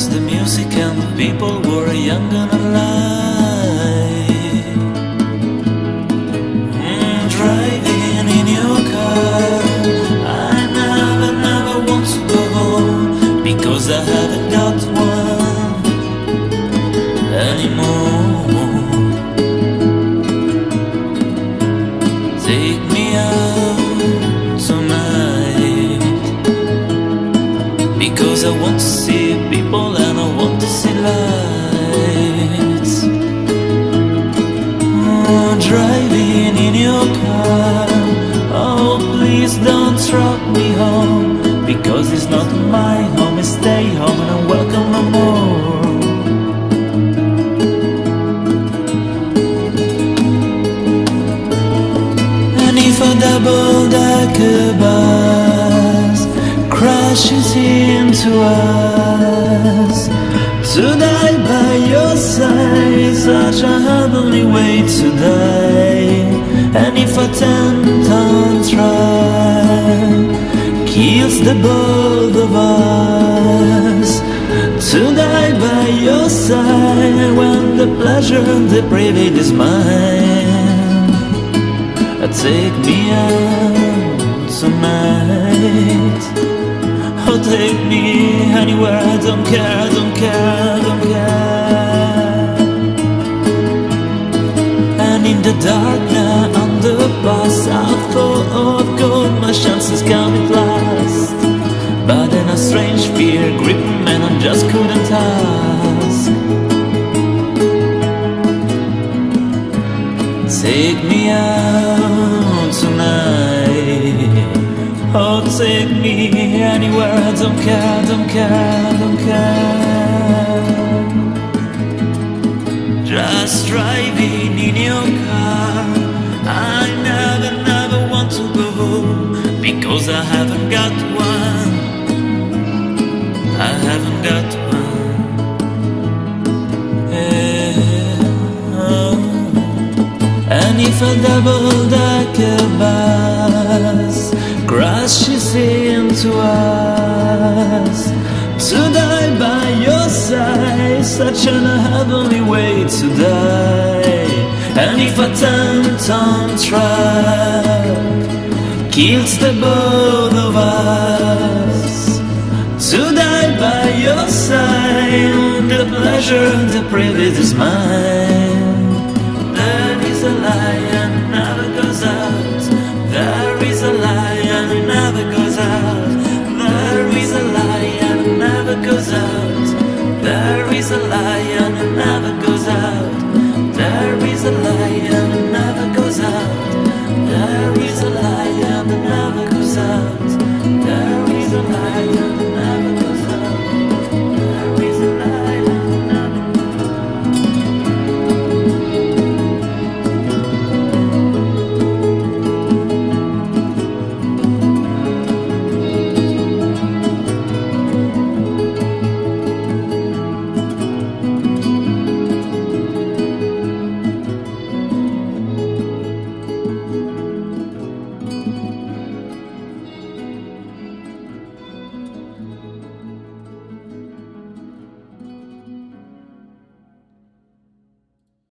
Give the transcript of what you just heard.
was the music and the people were young and alive. Mm, Driving in your car I never, never want to go home Because I haven't got one anymore. Take me out tonight Because I want to see people drop me home. Because it's not my home, stay home and I'm welcome no more. And if a double-decker bus crashes into us. To die by your side, is such a heavenly way to die. And if a ten-ton kills the both of us To die by your side when the pleasure, the privilege is mine. Take me out tonight. Oh, take me anywhere I don't care, don't care, don't care. And in the dark now on the bus Take me out tonight. Oh, take me anywhere. I don't care, don't care, don't care. Just driving in your car. I never, never want to go home Because I haven't got one. I haven't got A double-decker bus crashes into us To die by your side, such an heavenly way to die And if a ten-ton truck kills the both of us To die by your side, the pleasure, the privilege is mine is a light.